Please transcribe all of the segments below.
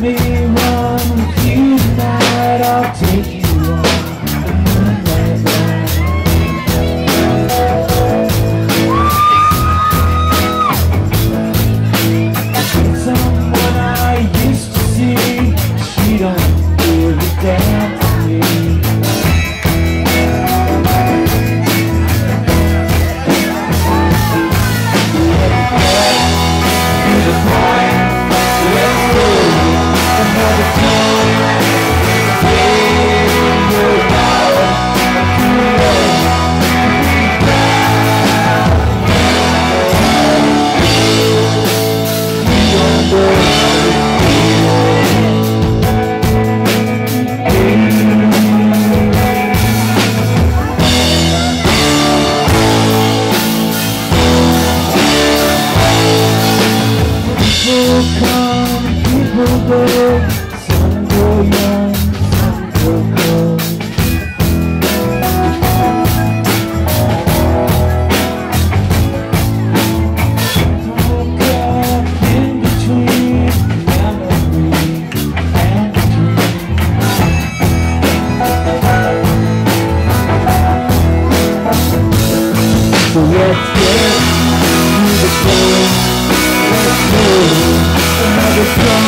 me. another time So let's get to the point. Let's move Another song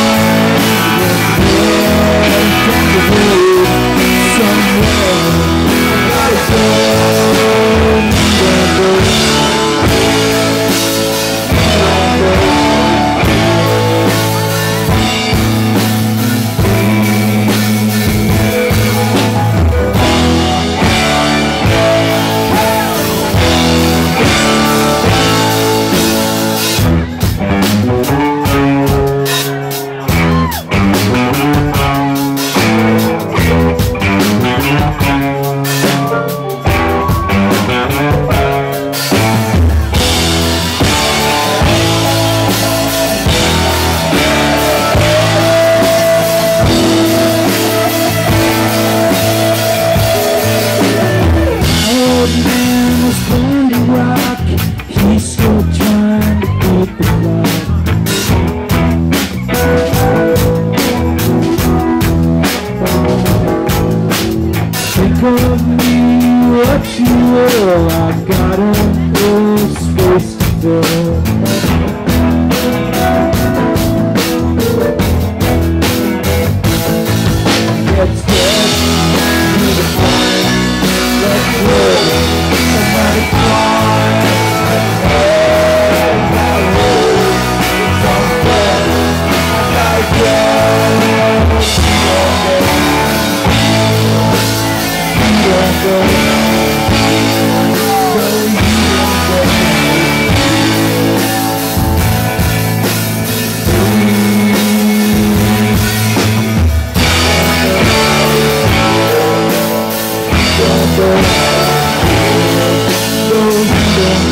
from me what you will. yeah.